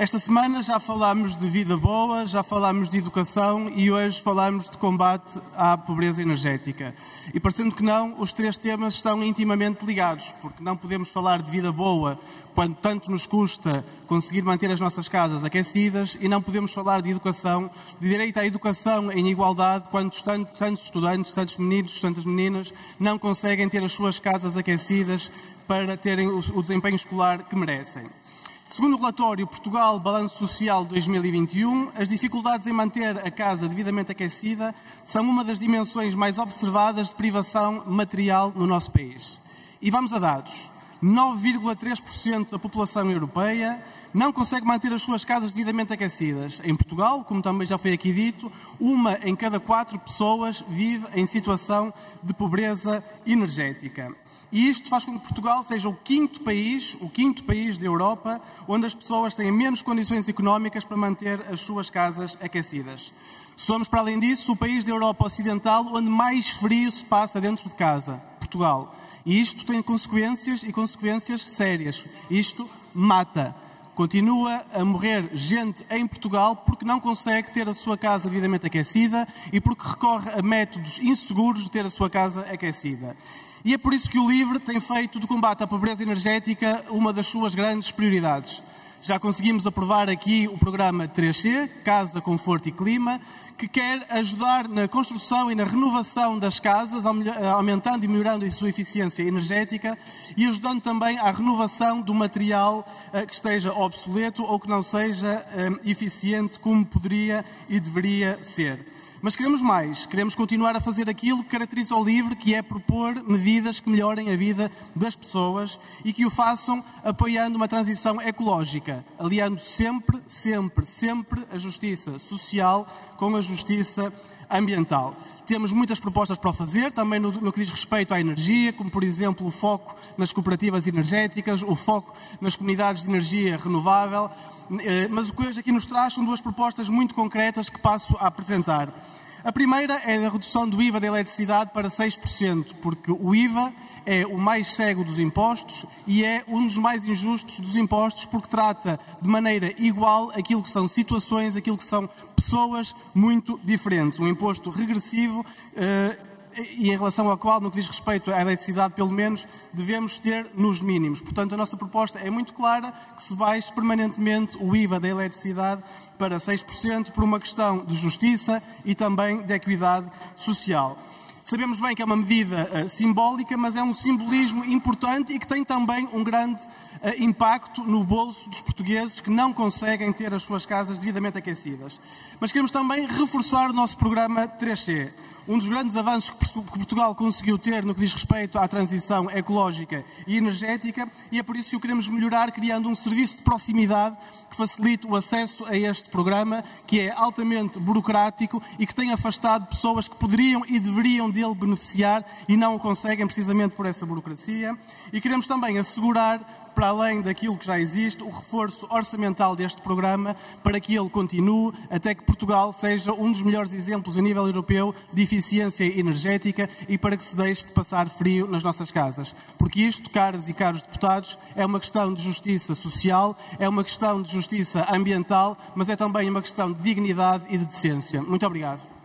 Esta semana já falámos de vida boa, já falámos de educação e hoje falámos de combate à pobreza energética. E parecendo que não, os três temas estão intimamente ligados, porque não podemos falar de vida boa quando tanto nos custa conseguir manter as nossas casas aquecidas e não podemos falar de educação, de direito à educação em igualdade, quando tantos estudantes, tantos meninos, tantas meninas não conseguem ter as suas casas aquecidas para terem o desempenho escolar que merecem. Segundo o relatório Portugal Balanço Social 2021, as dificuldades em manter a casa devidamente aquecida são uma das dimensões mais observadas de privação material no nosso país. E vamos a dados. 9,3% da população europeia não consegue manter as suas casas devidamente aquecidas. Em Portugal, como também já foi aqui dito, uma em cada quatro pessoas vive em situação de pobreza energética. E isto faz com que Portugal seja o quinto país, o quinto país da Europa, onde as pessoas têm menos condições económicas para manter as suas casas aquecidas. Somos, para além disso, o país da Europa Ocidental onde mais frio se passa dentro de casa, Portugal. E isto tem consequências e consequências sérias. Isto mata. Continua a morrer gente em Portugal porque não consegue ter a sua casa devidamente aquecida e porque recorre a métodos inseguros de ter a sua casa aquecida. E é por isso que o LIVRE tem feito do combate à pobreza energética uma das suas grandes prioridades. Já conseguimos aprovar aqui o programa 3C, Casa, Conforto e Clima, que quer ajudar na construção e na renovação das casas, aumentando e melhorando a sua eficiência energética e ajudando também à renovação do material eh, que esteja obsoleto ou que não seja eh, eficiente como poderia e deveria ser. Mas queremos mais, queremos continuar a fazer aquilo que caracteriza o LIVRE, que é propor medidas que melhorem a vida das pessoas e que o façam apoiando uma transição ecológica, aliando sempre, sempre, sempre a justiça social com a justiça ambiental. Temos muitas propostas para fazer, também no, no, que diz respeito à energia, como por exemplo o foco nas cooperativas energéticas, o foco nas comunidades de energia renovável, eh, mas o que hoje aqui nos traz são duas propostas muito concretas que passo a apresentar. A primeira é a redução do IVA da eletricidade para 6%, porque o IVA é o mais cego dos impostos e é um dos mais injustos dos impostos, porque trata de maneira igual aquilo que são situações, aquilo que são pessoas muito diferentes. Um imposto regressivo uh, e em relação ao qual, no que diz respeito à eletricidade, pelo menos, devemos ter nos mínimos. Portanto, a nossa proposta é muito clara, que se baixe permanentemente o IVA da eletricidade para 6% por uma questão de justiça e também de equidade social. Sabemos bem que é uma medida uh, simbólica, mas é um simbolismo importante e que tem também um grande uh, impacto no bolso dos portugueses que não conseguem ter as suas casas devidamente aquecidas. Mas queremos também reforçar o nosso programa 3C um dos grandes avanços que Portugal conseguiu ter no que diz respeito à transição ecológica e energética e é por isso que o queremos melhorar criando um serviço de proximidade que facilite o acesso a este programa que é altamente burocrático e que tem afastado pessoas que poderiam e deveriam dele beneficiar e não o conseguem precisamente por essa burocracia. E queremos também assegurar para além daquilo que já existe, o reforço orçamental deste programa para que ele continue até que Portugal seja um dos melhores exemplos a nível europeu de eficiência energética e para que se deixe de passar frio nas nossas casas. Porque isto, caras e caros deputados, é uma questão de justiça social, é uma questão de justiça ambiental, mas é também uma questão de dignidade e de decência. Muito obrigado.